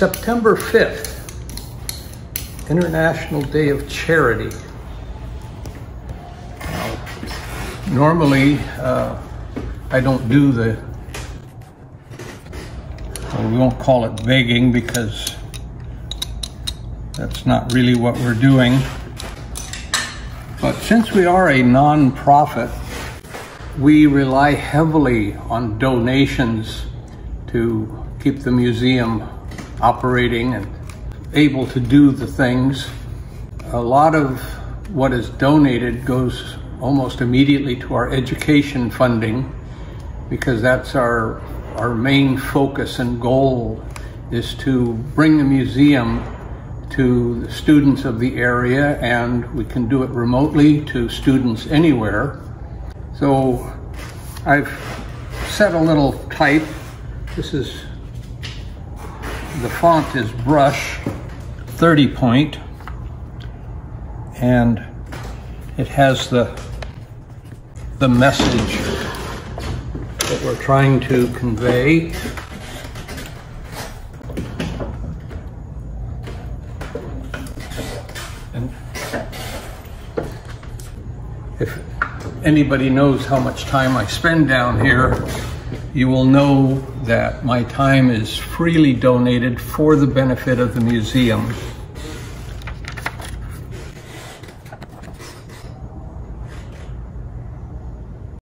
September 5th, International Day of Charity. Now, normally, uh, I don't do the, well, we won't call it begging because that's not really what we're doing. But since we are a non-profit, we rely heavily on donations to keep the museum operating and able to do the things. A lot of what is donated goes almost immediately to our education funding because that's our our main focus and goal is to bring the museum to the students of the area and we can do it remotely to students anywhere. So I've set a little type. This is, the font is brush 30 point and it has the, the message that we're trying to convey. And if anybody knows how much time I spend down here, you will know that my time is freely donated for the benefit of the museum.